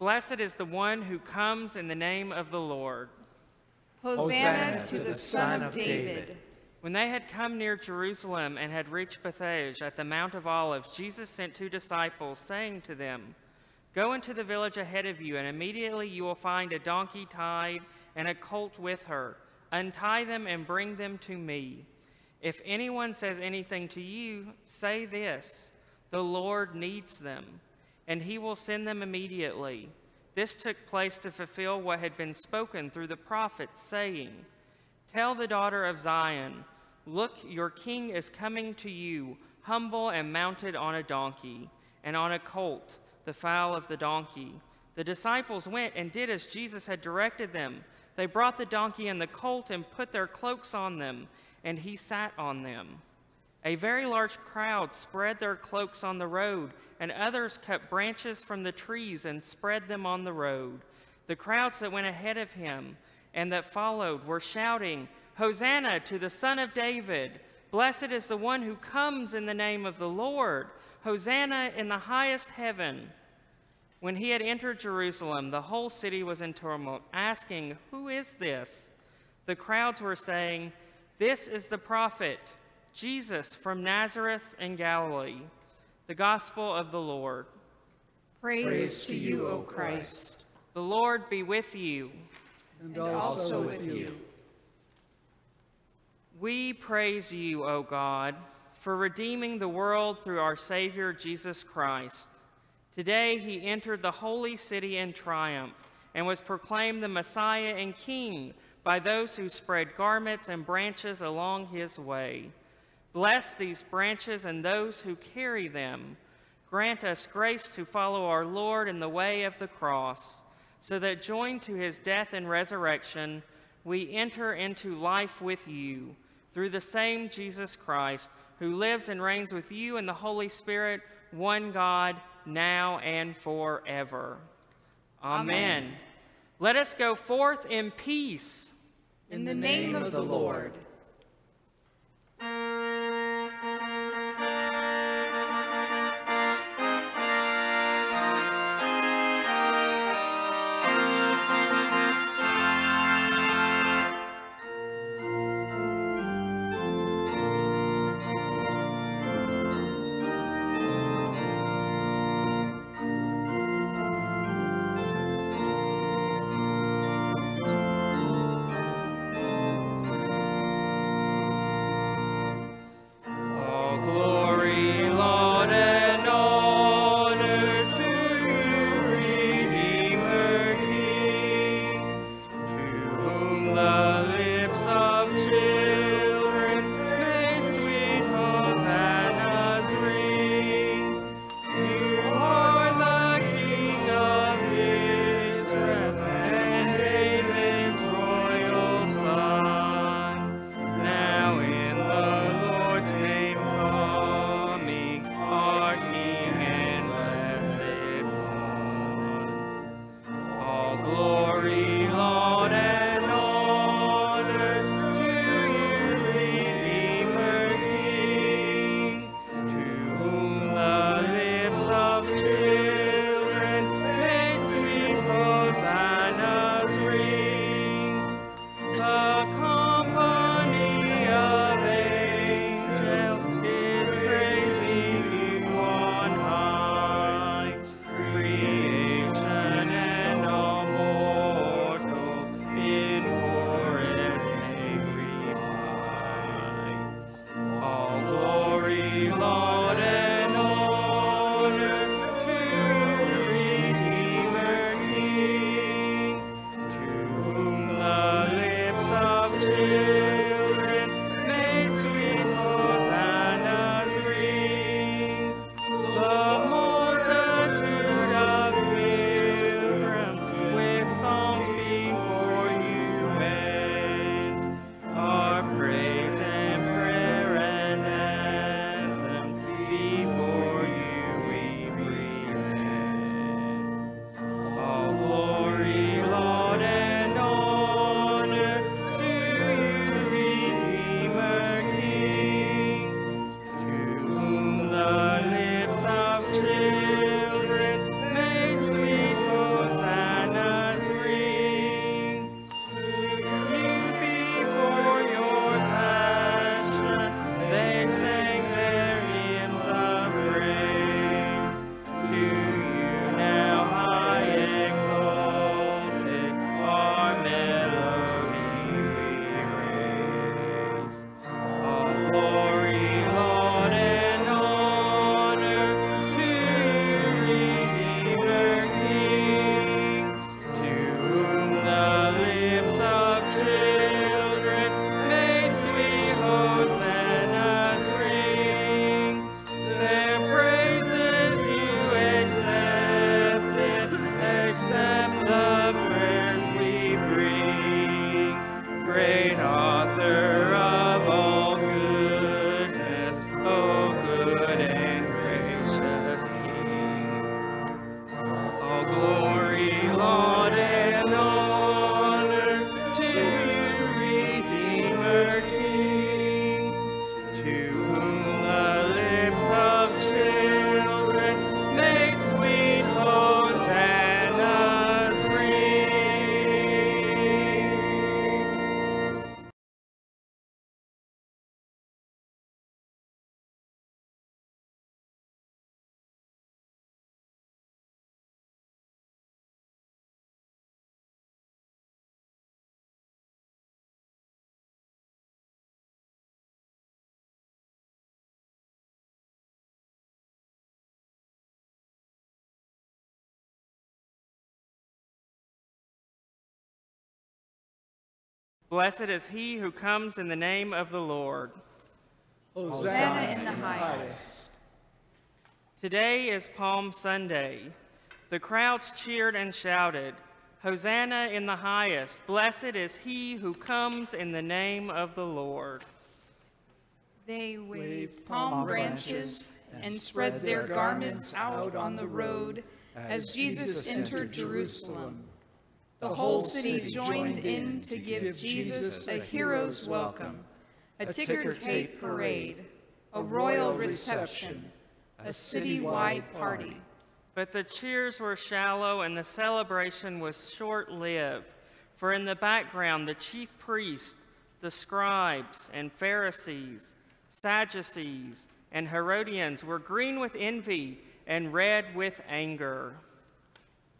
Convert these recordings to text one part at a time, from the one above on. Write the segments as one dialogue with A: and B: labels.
A: Blessed is the one who comes in the name of the Lord.
B: Hosanna to the Son of David.
A: When they had come near Jerusalem and had reached Bethphage at the Mount of Olives, Jesus sent two disciples, saying to them, Go into the village ahead of you, and immediately you will find a donkey tied and a colt with her. Untie them and bring them to me. If anyone says anything to you, say this The Lord needs them, and he will send them immediately. This took place to fulfill what had been spoken through the prophets, saying, Tell the daughter of Zion, Look, your king is coming to you, humble and mounted on a donkey, and on a colt, the foal of the donkey. The disciples went and did as Jesus had directed them. They brought the donkey and the colt and put their cloaks on them, and he sat on them. A very large crowd spread their cloaks on the road, and others cut branches from the trees and spread them on the road. The crowds that went ahead of him and that followed were shouting, Hosanna to the Son of David! Blessed is the one who comes in the name of the Lord! Hosanna in the highest heaven! When he had entered Jerusalem, the whole city was in turmoil, asking, Who is this? The crowds were saying, This is the prophet, Jesus from Nazareth in Galilee. The gospel of the Lord.
B: Praise, Praise to you, O Christ.
A: The Lord be with you.
B: And also with you.
A: We praise you, O God, for redeeming the world through our Savior Jesus Christ. Today he entered the holy city in triumph and was proclaimed the Messiah and King by those who spread garments and branches along his way. Bless these branches and those who carry them. Grant us grace to follow our Lord in the way of the cross, so that joined to his death and resurrection, we enter into life with you through the same Jesus Christ, who lives and reigns with you in the Holy Spirit, one God, now and forever. Amen. Amen. Let us go forth in peace.
B: In the name of the Lord.
A: Blessed is he who comes in the name of the Lord.
B: Hosanna in the highest.
A: Today is Palm Sunday. The crowds cheered and shouted, Hosanna in the highest. Blessed is he who comes in the name of the Lord.
B: They waved palm branches and spread their garments out on the road as Jesus entered Jerusalem. The whole city joined in to give Jesus a hero's welcome, a ticker tape parade, a royal reception, a city-wide party.
A: But the cheers were shallow and the celebration was short lived. For in the background, the chief priests, the scribes and Pharisees, Sadducees, and Herodians were green with envy and red with anger.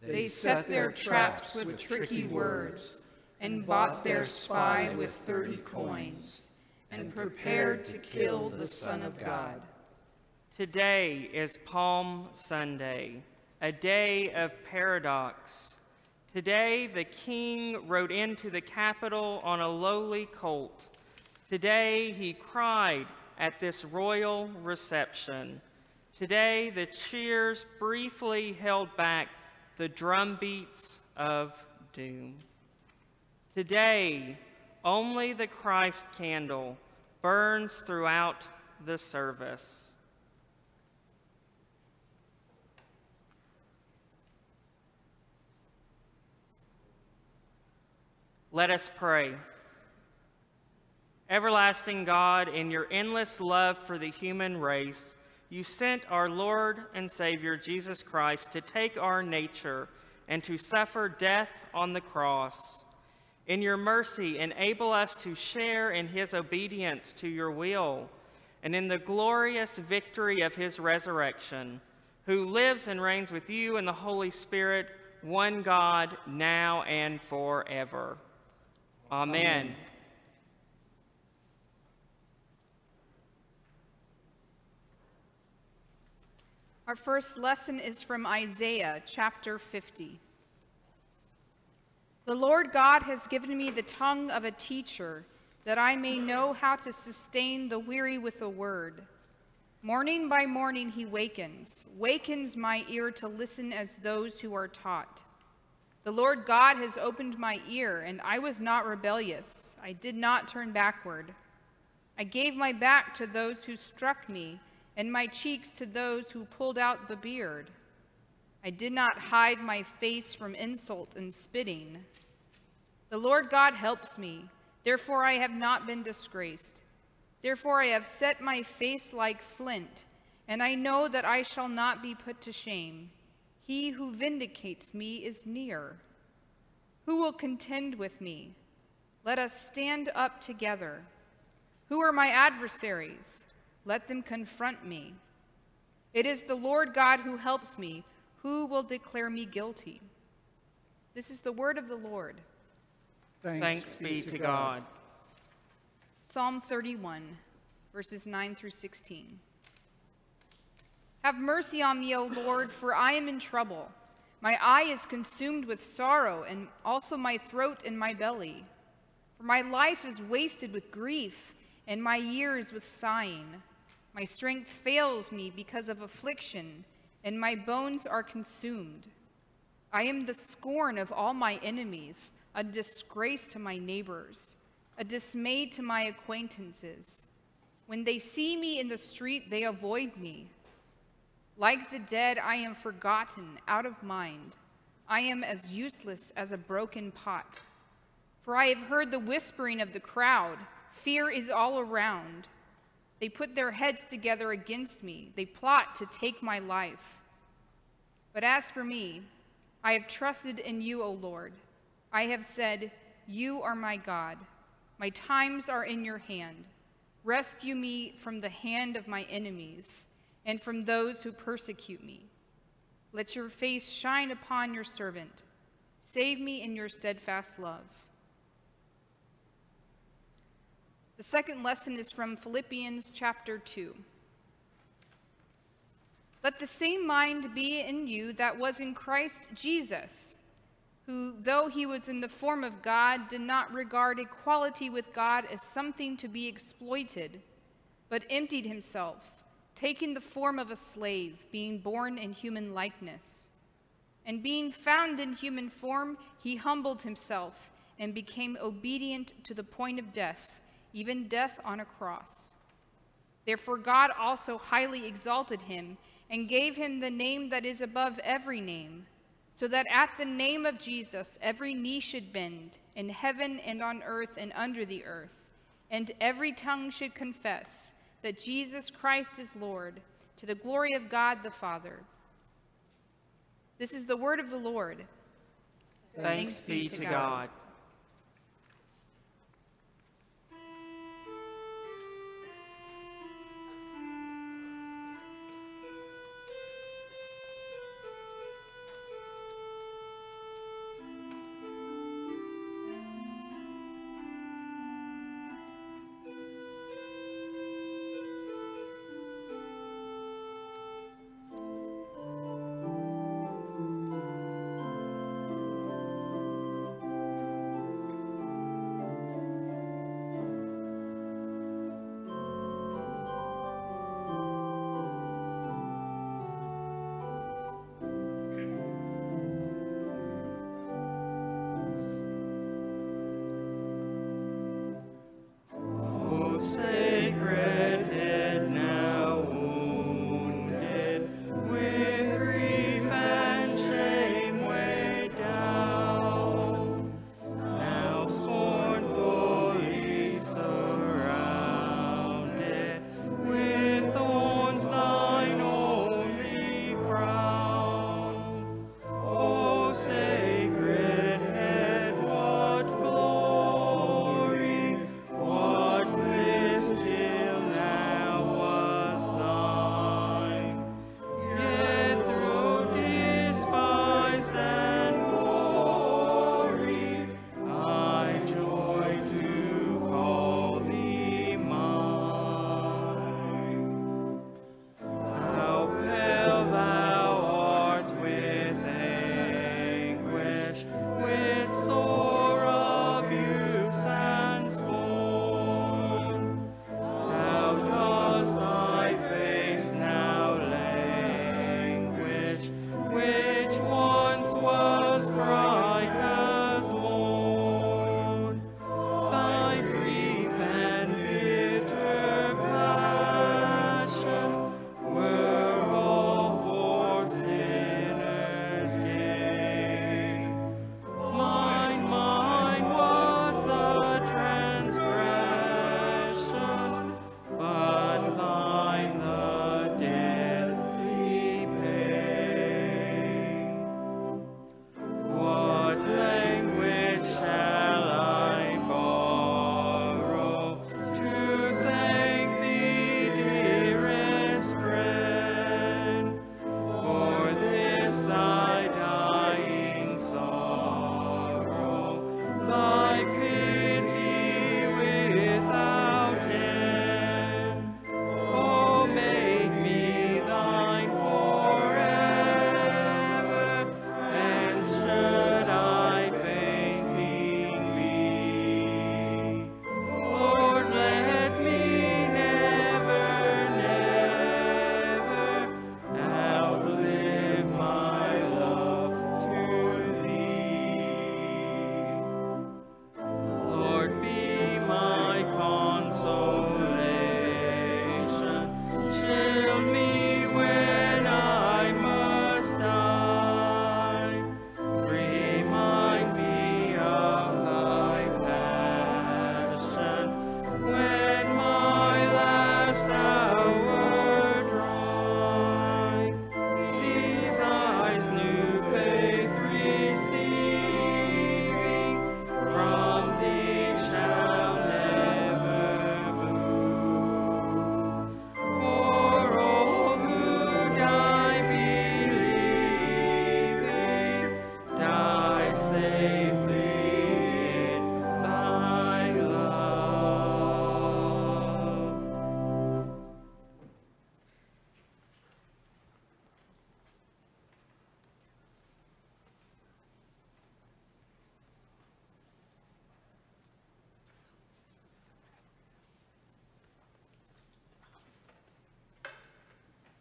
B: They set their traps with tricky words and bought their spy with thirty coins and prepared to kill the Son of God.
A: Today is Palm Sunday, a day of paradox. Today, the king rode into the capital on a lowly colt. Today, he cried at this royal reception. Today, the cheers briefly held back the drumbeats of doom. Today, only the Christ candle burns throughout the service. Let us pray. Everlasting God, in your endless love for the human race, you sent our Lord and Savior Jesus Christ to take our nature and to suffer death on the cross. In your mercy, enable us to share in his obedience to your will and in the glorious victory of his resurrection, who lives and reigns with you in the Holy Spirit, one God, now and forever. Amen. Amen.
B: Our first lesson is from Isaiah chapter 50. The Lord God has given me the tongue of a teacher, that I may know how to sustain the weary with a word. Morning by morning he wakens, wakens my ear to listen as those who are taught. The Lord God has opened my ear, and I was not rebellious. I did not turn backward. I gave my back to those who struck me and my cheeks to those who pulled out the beard. I did not hide my face from insult and spitting. The Lord God helps me, therefore I have not been disgraced. Therefore I have set my face like flint, and I know that I shall not be put to shame. He who vindicates me is near. Who will contend with me? Let us stand up together. Who are my adversaries? Let them confront me. It is the Lord God who helps me. Who will declare me guilty? This is the word of the Lord.
A: Thanks, Thanks be to God. God.
B: Psalm 31, verses 9 through 16. Have mercy on me, O Lord, for I am in trouble. My eye is consumed with sorrow, and also my throat and my belly. For my life is wasted with grief, and my years with sighing. My strength fails me because of affliction, and my bones are consumed. I am the scorn of all my enemies, a disgrace to my neighbors, a dismay to my acquaintances. When they see me in the street, they avoid me. Like the dead, I am forgotten, out of mind. I am as useless as a broken pot. For I have heard the whispering of the crowd. Fear is all around. They put their heads together against me. They plot to take my life. But as for me, I have trusted in you, O Lord. I have said, You are my God. My times are in your hand. Rescue me from the hand of my enemies and from those who persecute me. Let your face shine upon your servant. Save me in your steadfast love. The second lesson is from Philippians chapter 2. Let the same mind be in you that was in Christ Jesus who, though he was in the form of God, did not regard equality with God as something to be exploited, but emptied himself, taking the form of a slave, being born in human likeness. And being found in human form, he humbled himself and became obedient to the point of death, even death on a cross. Therefore, God also highly exalted him and gave him the name that is above every name, so that at the name of Jesus every knee should bend, in heaven and on earth and under the earth, and every tongue should confess that Jesus Christ is Lord, to the glory of God the Father. This is the word of the Lord.
A: Thanks, be to God.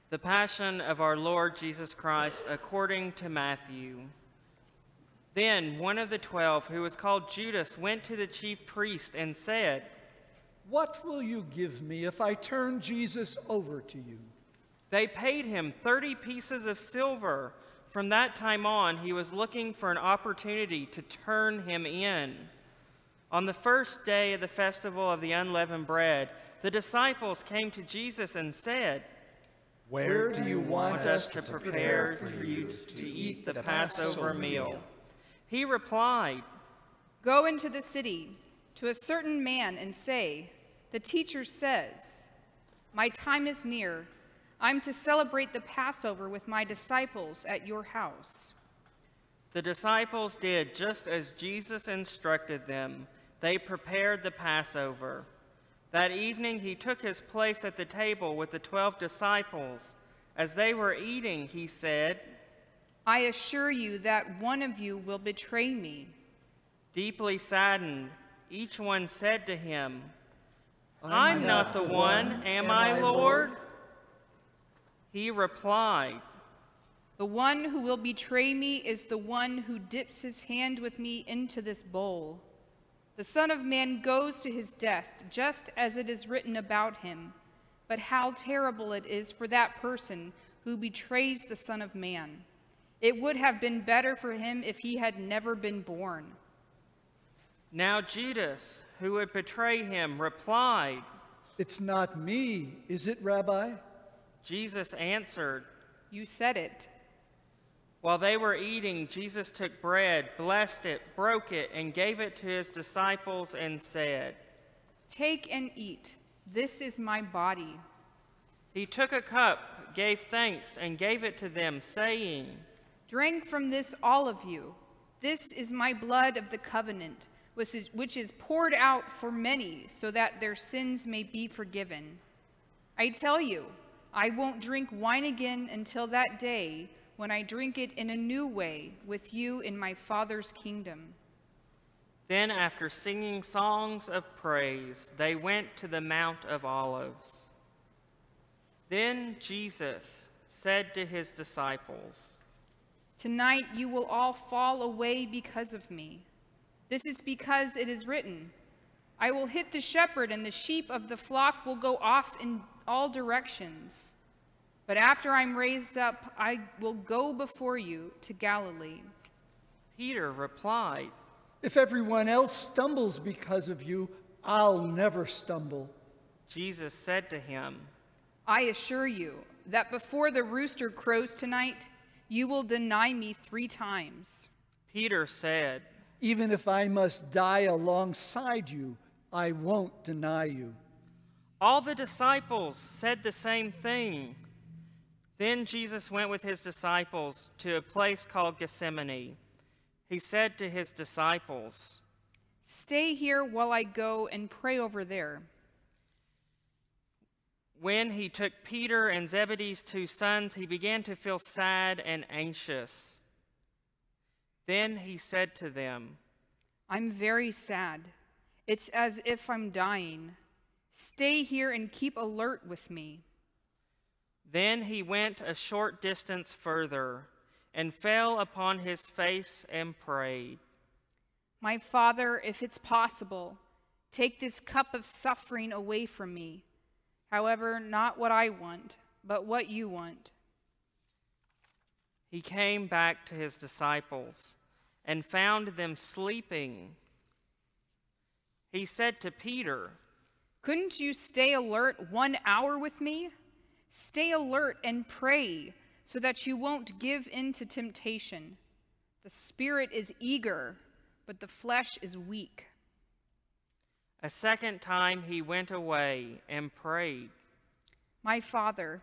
A: The Passion of our Lord Jesus Christ according to Matthew. Then one of the twelve, who was called Judas, went to the chief priest and said,
C: What will you give me if I turn Jesus over to you?
A: They paid him 30 pieces of silver. From that time on, he was looking for an opportunity to turn him in. On the first day of the festival of the unleavened bread, the disciples came to Jesus and said,
C: Where do you want
A: want us to prepare for you to eat the Passover meal? He replied,
B: Go into the city to a certain man and say, The teacher says, My time is near. I'm to celebrate the Passover with my disciples at your house.
A: The disciples did just as Jesus instructed them. They prepared the Passover. That evening he took his place at the table with the twelve disciples. As they were eating, he said,
B: I assure you that one of you will betray me.
A: Deeply saddened, each one said to him, I'm not the one, am I, Lord? He replied,
B: The one who will betray me is the one who dips his hand with me into this bowl. The Son of Man goes to his death, just as it is written about him. But how terrible it is for that person who betrays the Son of Man. It would have been better for him if he had never been born.
A: Now Judas, who would betray him, replied,
C: It's not me, is it, Rabbi?
A: Jesus answered,
B: You said it.
A: While they were eating, Jesus took bread, blessed it, broke it, and gave it to his disciples and said,
B: Take and eat. This is my body.
A: He took a cup, gave thanks, and gave it to them, saying,
B: Drink from this, all of you. This is my blood of the covenant, which is, which is poured out for many, so that their sins may be forgiven. I tell you, I won't drink wine again until that day when I drink it in a new way with you in my Father's kingdom.
A: Then, after singing songs of praise, they went to the Mount of Olives. Then Jesus said to his disciples,
B: Tonight you will all fall away because of me. This is because it is written, I will hit the shepherd, and the sheep of the flock will go off in all directions. But after I'm raised up, I will go before you to Galilee.
A: Peter replied,
C: If everyone else stumbles because of you, I'll never stumble.
A: Jesus said to him,
B: I assure you that before the rooster crows tonight, you will deny me three times.
A: Peter said,
C: Even if I must die alongside you, I won't deny you.
A: All the disciples said the same thing. Then Jesus went with his disciples to a place called Gethsemane. He said to his disciples,
B: Stay here while I go and pray over there.
A: When he took Peter and Zebedee's two sons, he began to feel sad and anxious. Then he said to them,
B: I'm very sad. It's as if I'm dying. Stay here and keep alert with me.
A: Then he went a short distance further and fell upon his face and prayed.
B: My Father, if it's possible, take this cup of suffering away from me. However, not what I want, but what you want.
A: He came back to his disciples and found them sleeping. He said to Peter,
B: Couldn't you stay alert one hour with me? Stay alert and pray so that you won't give in to temptation. The spirit is eager, but the flesh is weak.
A: A second time he went away and prayed,
B: My Father,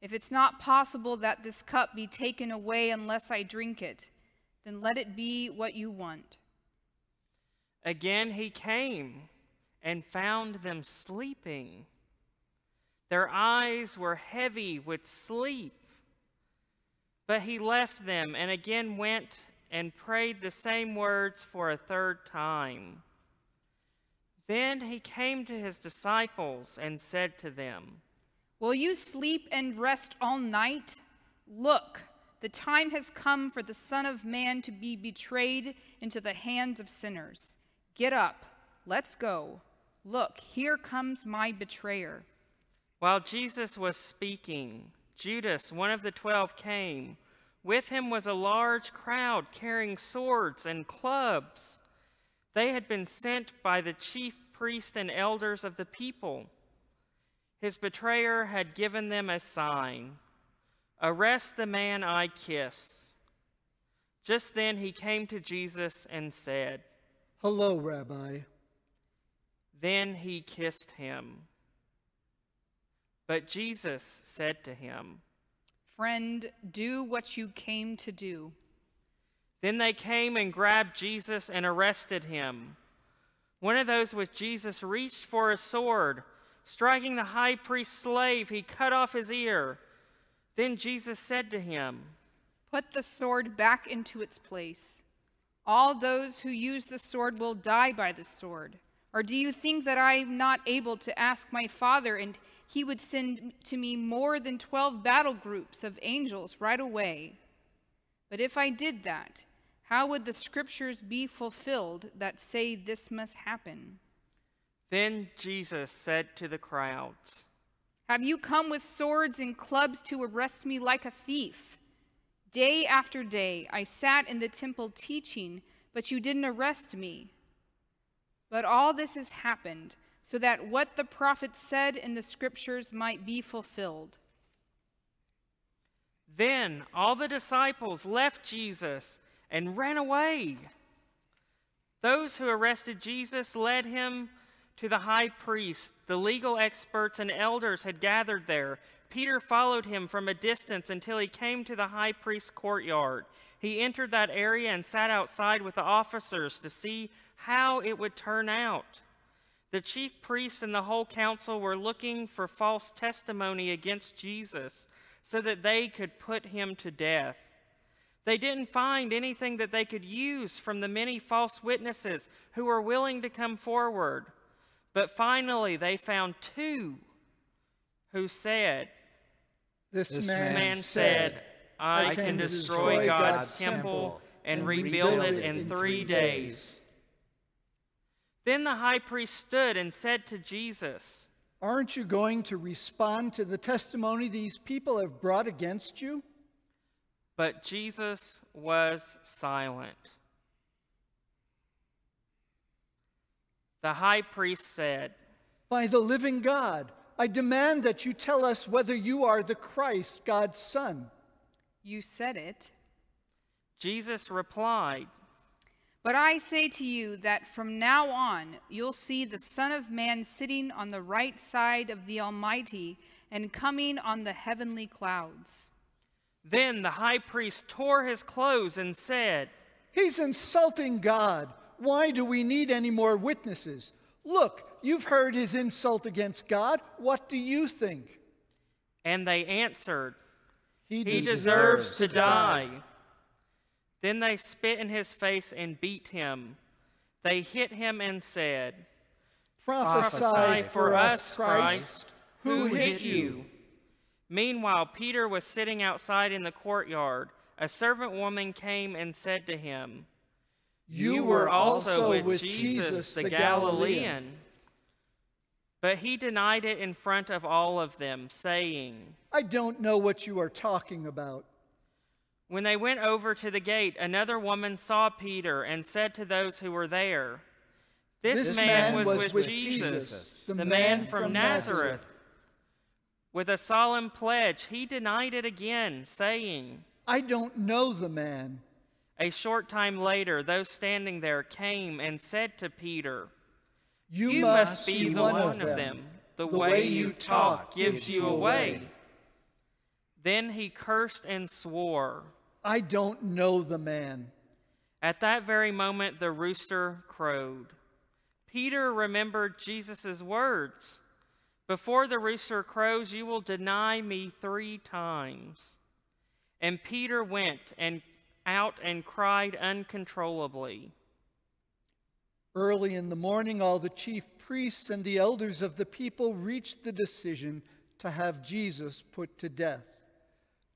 B: if it's not possible that this cup be taken away unless I drink it, then let it be what you want.
A: Again he came and found them sleeping. Their eyes were heavy with sleep. But he left them and again went and prayed the same words for a third time. Then he came to his disciples and said to them,
B: Will you sleep and rest all night? Look, the time has come for the Son of Man to be betrayed into the hands of sinners. Get up, let's go. Look, here comes my betrayer.
A: While Jesus was speaking, Judas, one of the twelve, came. With him was a large crowd carrying swords and clubs. They had been sent by the chief priests and elders of the people. His betrayer had given them a sign Arrest the man I kiss. Just then he came to Jesus and said,
C: Hello, Rabbi.
A: Then he kissed him. But Jesus said to him,
B: Friend, do what you came to do.
A: Then they came and grabbed Jesus and arrested him. One of those with Jesus reached for a sword. Striking the high priest's slave, he cut off his ear. Then Jesus said to him,
B: Put the sword back into its place. All those who use the sword will die by the sword. Or do you think that I am not able to ask my Father, and he would send to me more than 12 battle groups of angels right away? But if I did that, how would the scriptures be fulfilled that say this must happen?
A: Then Jesus said to the crowds,
B: Have you come with swords and clubs to arrest me like a thief? Day after day I sat in the temple teaching, but you didn't arrest me. But all this has happened so that what the prophet said in the scriptures might be fulfilled.
A: Then all the disciples left Jesus and ran away. Those who arrested Jesus led him to the high priest. The legal experts and elders had gathered there. Peter followed him from a distance until he came to the high priest's courtyard. He entered that area and sat outside with the officers to see how it would turn out. The chief priests and the whole council were looking for false testimony against Jesus so that they could put him to death. They didn't find anything that they could use from the many false witnesses who were willing to come forward. But finally, they found two who said,
C: This,
A: This
C: man,
A: man said, I,
C: I
A: can,
C: can
A: destroy,
C: destroy
A: God's,
C: God's
A: temple
C: temple
A: and,
C: and
A: rebuild,
C: rebuild
A: it
C: it
A: in
C: in
A: three
C: three
A: days.
C: days.
A: Then the high priest stood and said to Jesus,
C: Aren't you going to respond to the testimony these people have brought against you?
A: But Jesus was silent. The high priest said,
C: By the living God, I demand that you tell us whether you are the Christ, God's Son.
B: You said it.
A: Jesus replied,
B: But I say to you that from now on you'll see the Son of Man sitting on the right side of the Almighty and coming on the heavenly clouds.
A: Then the high priest tore his clothes and said,
C: He's insulting God. Why do we need any more witnesses? Look, you've heard his insult against God. What do you think?
A: And they answered,
C: He,
A: He deserves to die. Then they spit in his face and beat him. They hit him and said,
C: Prophesy for us, Christ.
A: Who hit you? Meanwhile, Peter was sitting outside in the courtyard. A servant woman came and said to him, You were also with Jesus the Galilean. But he denied it in front of all of them, saying,
C: I don't know what you are talking about.
A: When they went over to the gate, another woman saw Peter and said to those who were there, This,
C: This
A: man,
C: man
A: was,
C: was
A: with,
C: with
A: Jesus,
C: Jesus,
A: the,
C: the
A: man,
C: man
A: from
C: from
A: Nazareth.
C: Nazareth.
A: With a solemn pledge, he denied it again, saying,
C: I don't know the man.
A: A short time later, those standing there came and said to Peter,
C: You,
A: You must be the one of them. The, way you talk gives you away. Then he cursed and swore.
C: I don't know the man.
A: At that very moment, the rooster crowed. Peter remembered Jesus' words Before the rooster crows, you will deny me three times. And Peter went and out and cried uncontrollably.
C: Early in the morning, all the chief priests and the elders of the people reached the decision to have Jesus put to death.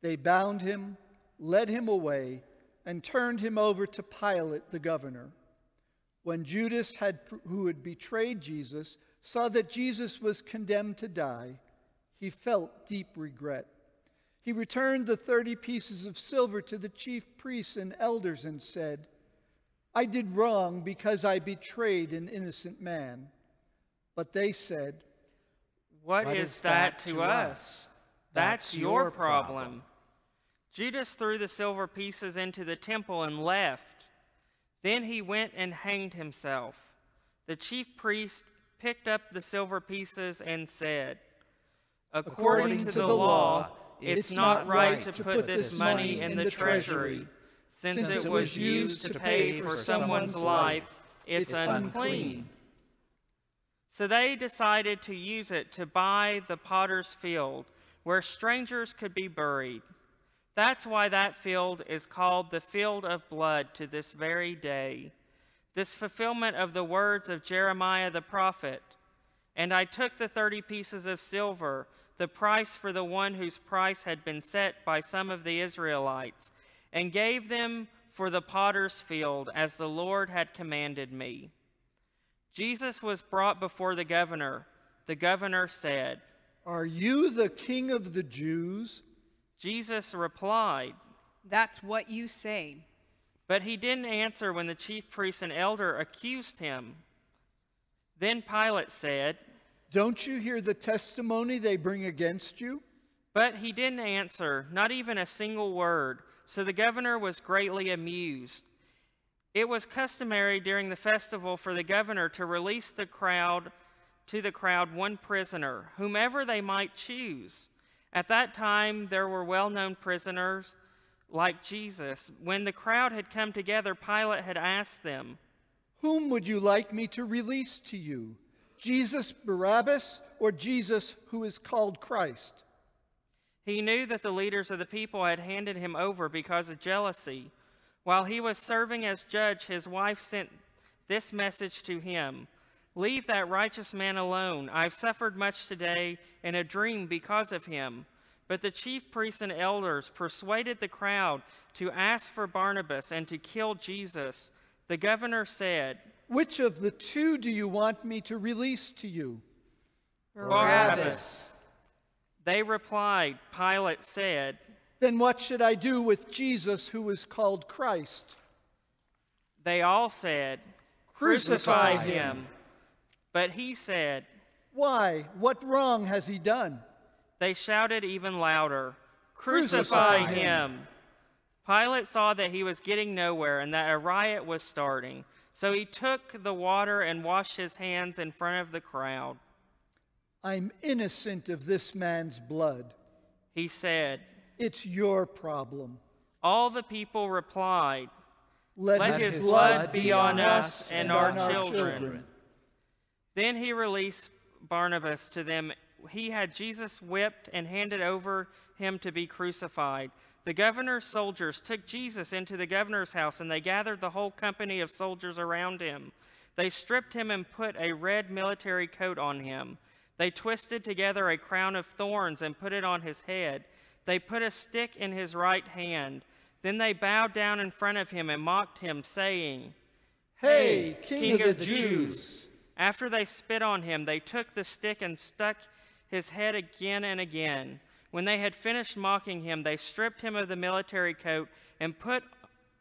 C: They bound him, led him away, and turned him over to Pilate the governor. When Judas, had, who had betrayed Jesus, saw that Jesus was condemned to die, he felt deep regret. He returned the 30 pieces of silver to the chief priests and elders and said, I did wrong because I betrayed an innocent man. But they said,
A: what, what is, is that, that to us? us? That's, That's your problem. problem. Judas threw the silver pieces into the temple and left. Then he went and hanged himself. The chief priest picked up the silver pieces and said, According, According to, to, the, law, it's, not right to put this money in the treasury. Since it was used to pay for someone's life, it's unclean. So they decided to use it to buy the potter's field where strangers could be buried. That's why that field is called the field of blood to this very day. This fulfillment of the words of Jeremiah the prophet. And I took the 30 pieces of silver, the price for the one whose price had been set by some of the Israelites, and gave them for the potter's field as the Lord had commanded me. Jesus was brought before the governor. The governor said,
C: Are you the king of the Jews?
A: Jesus replied,
B: That's what you say.
A: But he didn't answer when the chief priest and elder accused him. Then Pilate said,
C: Don't you hear the testimony they bring against you?
A: But he didn't answer, not even a single word. So the governor was greatly amused. It was customary during the festival for the governor to release the crowd to the crowd one prisoner, whomever they might choose. At that time, there were well known prisoners like Jesus. When the crowd had come together, Pilate had asked them,
C: Whom would you like me to release to you? Jesus Barabbas or Jesus who is called Christ?
A: He knew that the leaders of the people had handed him over because of jealousy. While he was serving as judge, his wife sent this message to him Leave that righteous man alone. I've suffered much today in a dream because of him. But the chief priests and elders persuaded the crowd to ask for Barnabas and to kill Jesus. The governor said,
C: Which of the two do you want me to release to you?
A: Barabbas. They replied, Pilate said,
C: then what should I do with Jesus who is called Christ?
A: They all said, Crucify, Crucify him. him. But he said,
C: Why? What wrong has he done?
A: They shouted even louder, Crucify, Crucify him. him. Pilate saw that he was getting nowhere and that a riot was starting. So he took the water and washed his hands in front of the crowd.
C: I'm innocent of this man's blood.
A: He said,
C: it's your problem.
A: All the people replied,
C: Let, Let his, his blood be on us and, and our, our children. children.
A: Then he released Barnabas to them. He had Jesus whipped and handed over him to be crucified. The governor's soldiers took Jesus into the governor's house, and they gathered the whole company of soldiers around him. They stripped him and put a red military coat on him. They twisted together a crown of thorns and put it on his head. They put a stick in his right hand. Then they bowed down in front of him and mocked him, saying,
C: Hey, King, King of, of, the Jews. Jews.
A: After they spit on him, they took the stick and stuck his head again and again. When they had finished mocking him, they stripped him of the military coat and put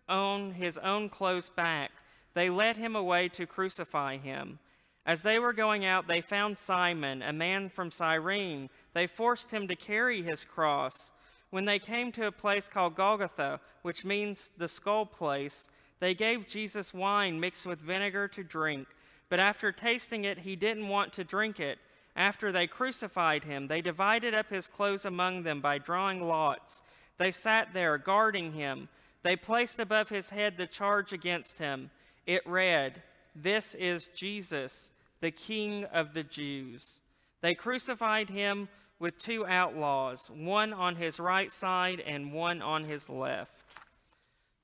A: on his own clothes back. They led him away to crucify him. As they were going out, they found Simon, a man from Cyrene. They forced him to carry his cross. When they came to a place called Golgotha, which means the skull place, they gave Jesus wine mixed with vinegar to drink. But after tasting it, he didn't want to drink it. After they crucified him, they divided up his clothes among them by drawing lots. They sat there, guarding him. They placed above his head the charge against him. It read, This is Jesus the King of the Jews. They crucified him with two outlaws, one on his right side and one on his left.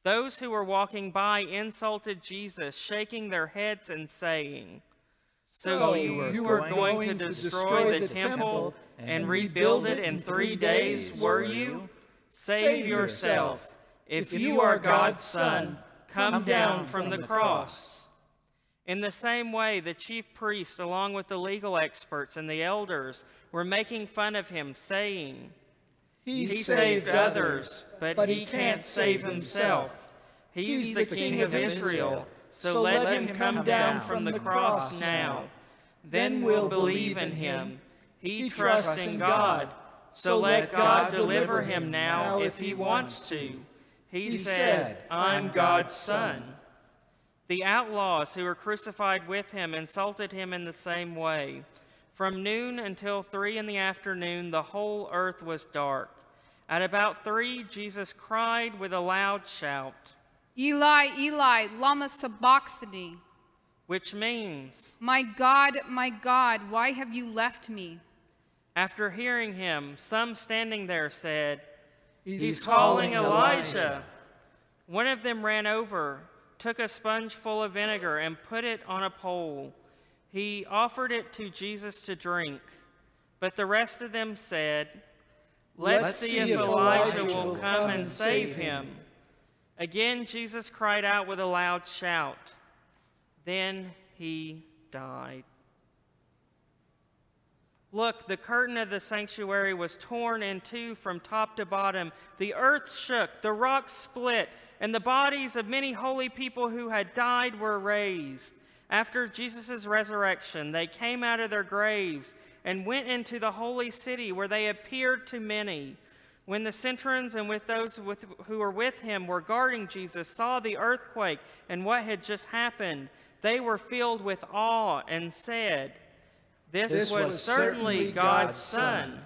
A: Those who were walking by insulted Jesus, shaking their heads and saying, So you were going to destroy the temple and rebuild it in three days, were you? Save yourself. If you are God's Son, come down from the cross. In the same way, the chief priests, along with the legal experts and the elders, were making fun of him, saying, He, he saved others, but, but he can't save himself. He's, He's the King of Israel, so let him come down from the cross now. Then we'll believe in him. He trusts in God, so let God deliver him now if he wants to. He said, I'm God's son. The outlaws who were crucified with him insulted him in the same way. From noon until three in the afternoon, the whole earth was dark. At about three, Jesus cried with a loud shout,
B: Eli, Eli, lama sabachthani,
A: which means,
B: My God, my God, why have you left me?
A: After hearing him, some standing there said, He's, He's calling, calling Elijah. Elijah. One of them ran over, took a sponge full of vinegar, and put it on a pole. He offered it to Jesus to drink. But the rest of them said, Let's, Let's see, if Elijah, Elijah will come and save him. him. Again, Jesus cried out with a loud shout. Then he died. Look, the curtain of the sanctuary was torn in two from top to bottom. The earth shook, the rocks split, and the bodies of many holy people who had died were raised. After Jesus' resurrection, they came out of their graves and went into the holy city where they appeared to many. When the centurions and with those with, who were with him were guarding Jesus saw the earthquake and what had just happened, they were filled with awe and said, This, this was, was, certainly God's Son.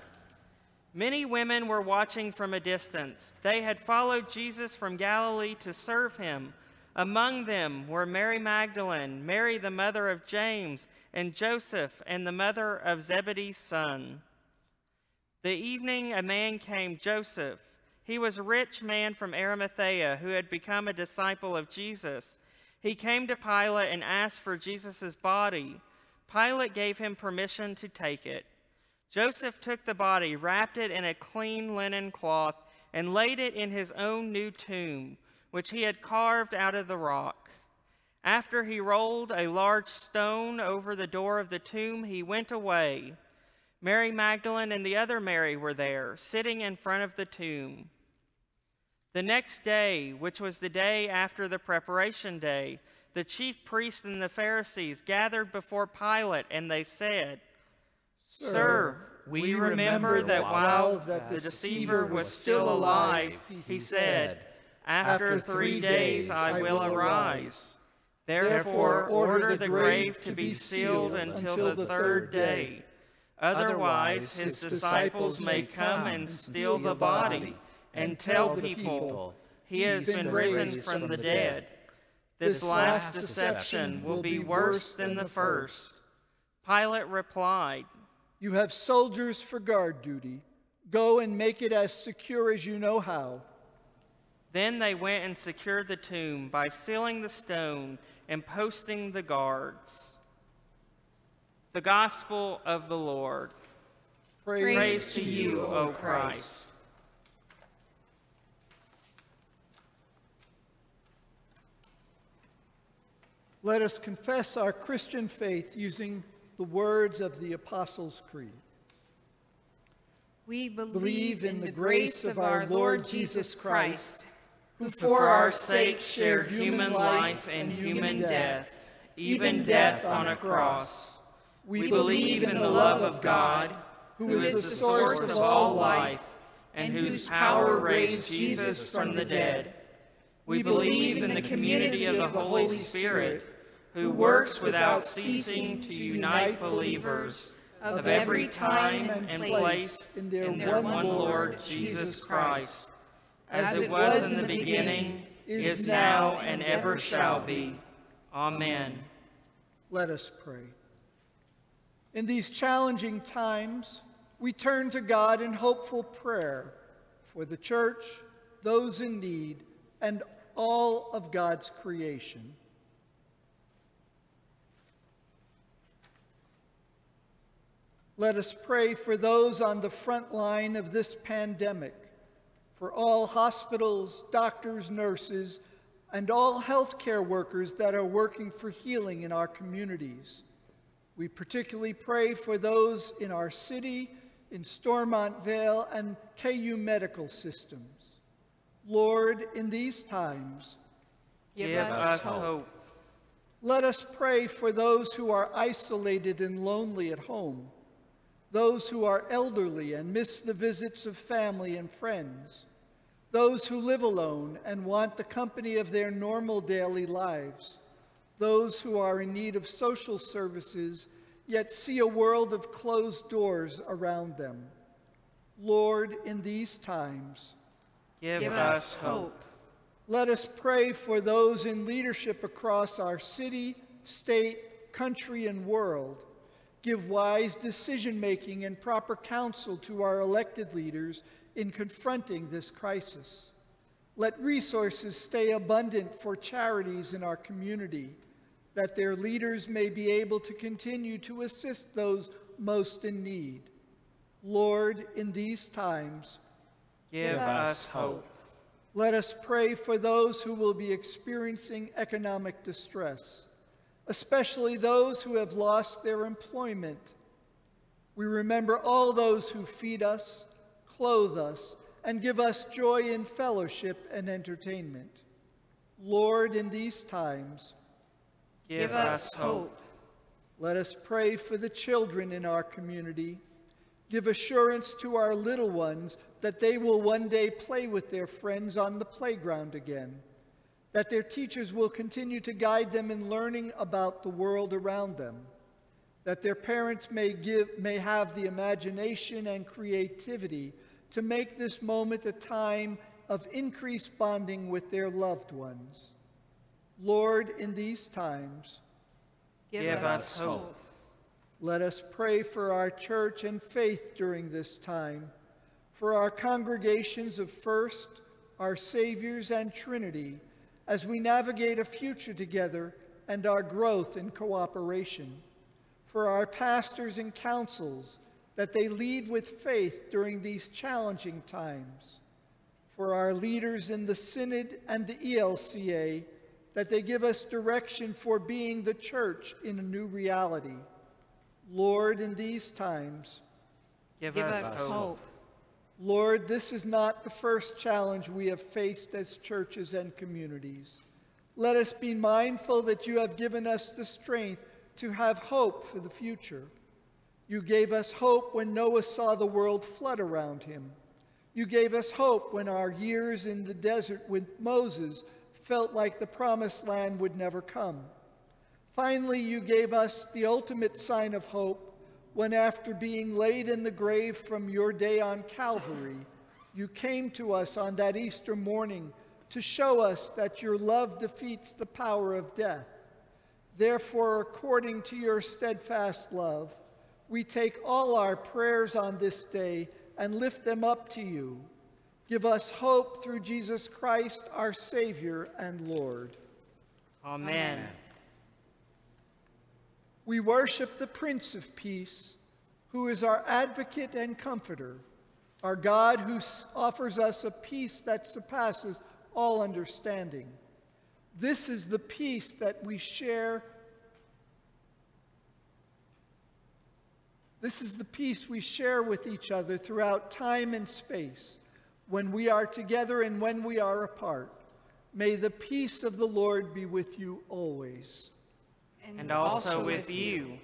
A: Many women were watching from a distance. They had followed Jesus from Galilee to serve him. Among them were Mary Magdalene, Mary the mother of James, and Joseph, and the mother of Zebedee's son. The evening a man came, Joseph. He was a rich man from Arimathea who had become a disciple of Jesus. He came to Pilate and asked for Jesus' body. Pilate gave him permission to take it. Joseph took the body, wrapped it in a clean linen cloth, and laid it in his own new tomb, which he had carved out of the rock. After he rolled a large stone over the door of the tomb, he went away. Mary Magdalene and the other Mary were there, sitting in front of the tomb. The next day, which was the day after the preparation day, the chief priests and the Pharisees gathered before Pilate, and they said, Sir, Sir we, remember, that while that the deceiver was still alive, he said, After three days I will arise. Therefore, order the grave to be sealed until the third day Otherwise, his disciples may come and steal the body and tell people he has been risen from the dead. This last deception will be worse than the first. Pilate replied,
C: You have soldiers for guard duty. Go and make it as secure as you know how.
A: Then they went and secured the tomb by sealing the stone and posting the guards. The Gospel of the Lord.
B: Praise, Praise to you, O Christ.
C: Let us confess our Christian faith using the words of the Apostles' Creed.
B: We believe in the grace of our Lord Jesus Christ, who for our sake shared human life and human death, even death on a cross. we believe in the love of God, who is the source of all life, and whose power raised Jesus from the dead. We believe in the community of the Holy Spirit, who works without ceasing to unite believers of every time and place in their one Lord Jesus Christ, as it was in the beginning, is now, and ever shall be. Amen.
C: Let us pray. In these challenging times, we turn to God in hopeful prayer for the church, those in need, and all of God's creation. Let us pray for those on the front line of this pandemic, for all hospitals, doctors, nurses, and all healthcare workers that are working for healing in our communities. We particularly pray for those in our city, in Stormont Vail, and KU medical systems. Lord, in these times,
A: Give us hope.
C: let us pray for those who are isolated and lonely at home, those who are elderly and miss the visits of family and friends, those who live alone and want the company of their normal daily lives, those who are in need of social services yet see a world of closed doors around them. Lord, in these times,
A: Give,
B: Give
A: us
B: us
A: hope.
B: hope.
C: let us pray for those in leadership across our city, state, country, and world. Give wise decision making and proper counsel to our elected leaders in confronting this crisis. Let resources stay abundant for charities in our community, that their leaders may be able to continue to assist those most in need. Lord, in these times,
A: Give us hope.
C: let us pray for those who will be experiencing economic distress, especially those who have lost their employment. We remember all those who feed us, clothe us, and give us joy in fellowship and entertainment. Lord, in these times,
A: Give us hope.
C: let us pray for the children in our community. Give assurance to our little ones that they will one day play with their friends on the playground again, that their teachers will continue to guide them in learning about the world around them, that their parents may, give, may have the imagination and creativity to make this moment a time of increased bonding with their loved ones. Lord, in these times,
B: Give,
A: Give
B: us,
A: us hope.
C: let us pray for our church and faith during this time, for our congregations of First, our Saviors, and Trinity, as we navigate a future together and our growth in cooperation, for our pastors and councils, that they lead with faith during these challenging times, for our leaders in the Synod and the ELCA, that they give us direction for being the church in a new reality. Lord, in these times,
A: Give,
B: Give
A: us,
B: us
A: hope.
B: hope.
C: Lord, this is not the first challenge we have faced as churches and communities. Let us be mindful that you have given us the strength to have hope for the future. You gave us hope when Noah saw the world flood around him. You gave us hope when our years in the desert with Moses felt like the promised land would never come. Finally, you gave us the ultimate sign of hope when, after being laid in the grave from your day on Calvary, you came to us on that Easter morning to show us that your love defeats the power of death. Therefore, according to your steadfast love, we take all our prayers on this day and lift them up to you. Give us hope through Jesus Christ, our Savior and Lord.
A: Amen.
C: We worship the Prince of Peace, who is our advocate and comforter, our God who offers us a peace that surpasses all understanding. This is the peace that we share. This is the peace we share with each other throughout time and space, when we are together and when we are apart. May the peace of the Lord be with you always.
A: And also, with you.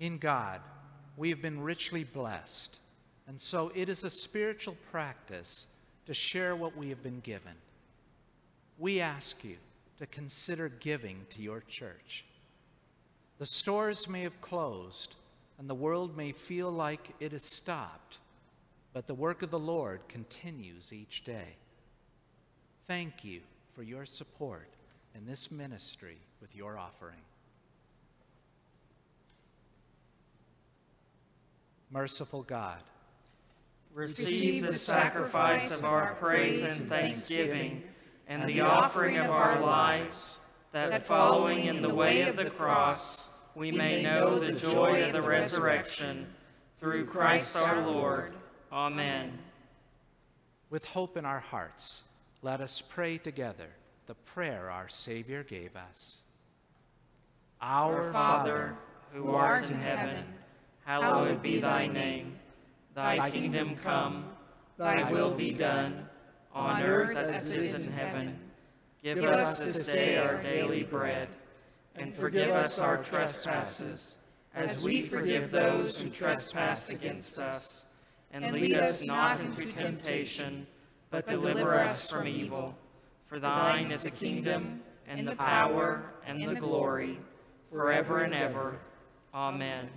D: In God, we have been richly blessed, and so it is a spiritual practice to share what we have been given. We ask you to consider giving to your church. The stores may have closed, and the world may feel like it has stopped, but the work of the Lord continues each day. Thank you for your support in this ministry with your offering. Merciful God,
A: Receive the sacrifice of our praise and thanksgiving, and the offering of our lives, that following in the way of the cross, we may know the joy of the resurrection, through Christ our Lord. Amen.
D: With hope in our hearts, let us pray together the prayer our Savior gave us.
A: Our Father, who art in heaven, hallowed be thy name. Thy kingdom come, thy will be done, on earth as it is in heaven. Give us this day our daily bread, and forgive us our trespasses, as we forgive those who trespass against us. And lead us not into temptation, but deliver us from evil. For thine is the kingdom, and the power, and the glory, forever and ever. Amen.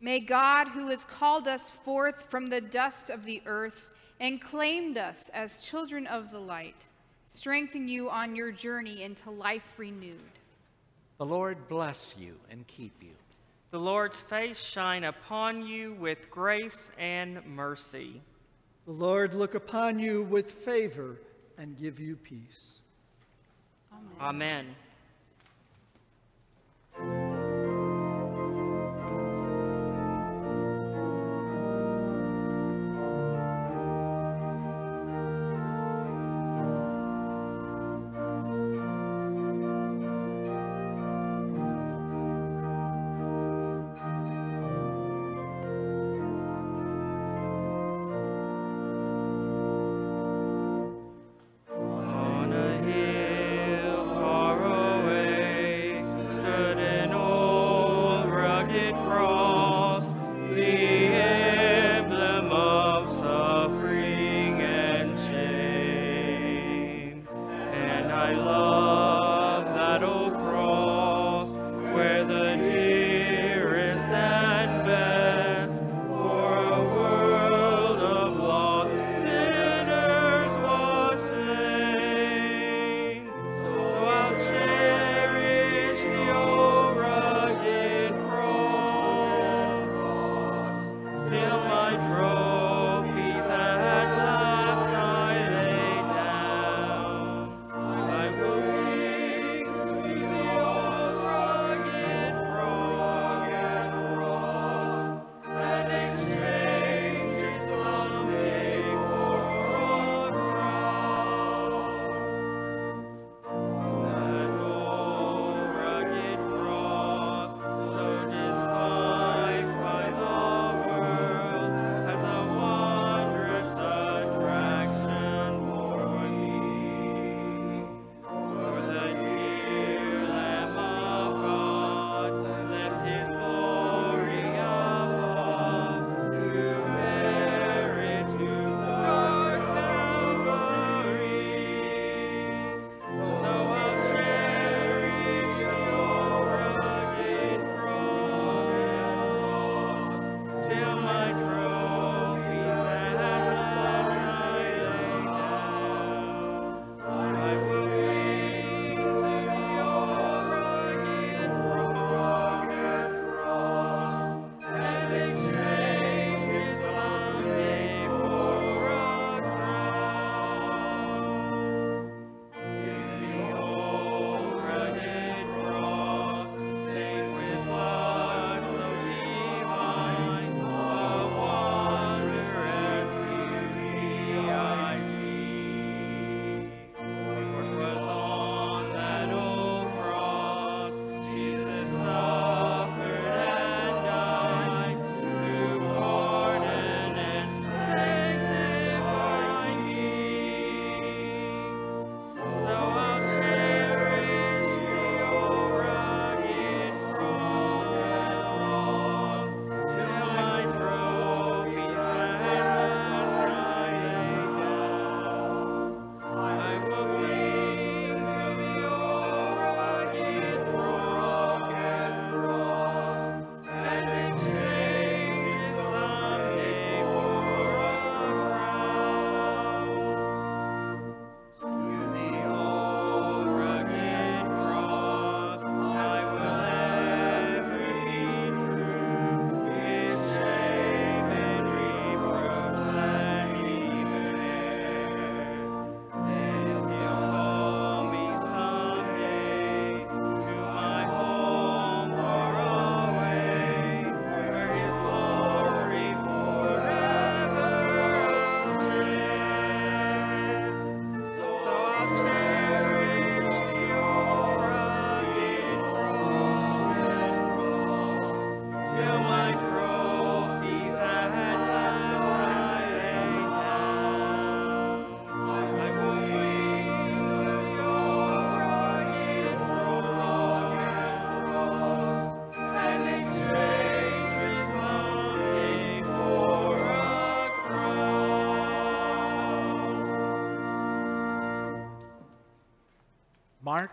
B: May God, who has called us forth from the dust of the earth and claimed us as children of the light, strengthen you on your journey into life renewed.
D: The Lord bless you and keep you.
A: The Lord's face shine upon you with grace and mercy.
C: The Lord look upon you with favor and give you peace.
A: Amen. On I love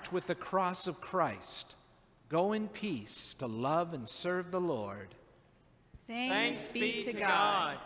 D: with the cross of Christ, go in peace to love and serve the Lord.
B: Thanks, be to God.